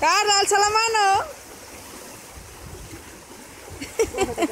Carla, alza la mano.